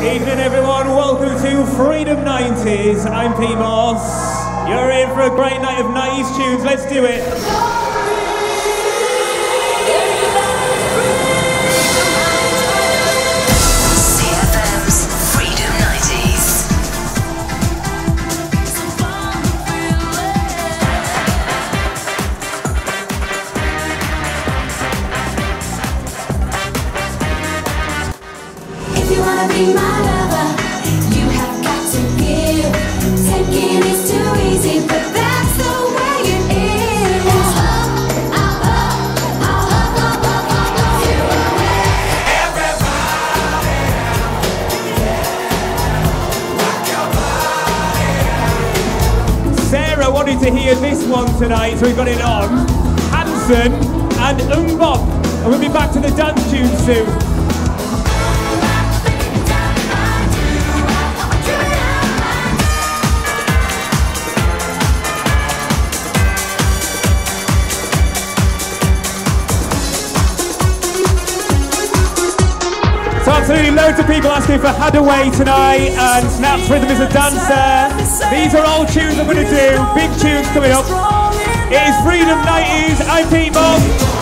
Evening, everyone. Welcome to Freedom 90s. I'm Pete Moss. You're in for a great night of 90s tunes. Let's do it. To hear this one tonight, so we've got it on. Hanson and MMMBop. And we'll be back to the dance tune soon. Absolutely loads of people asking for Haddaway tonight and Snap's Rhythm is a dancer. These are all tunes I'm going to do. Big tunes coming up. It is Freedom 90s. I'm Pete.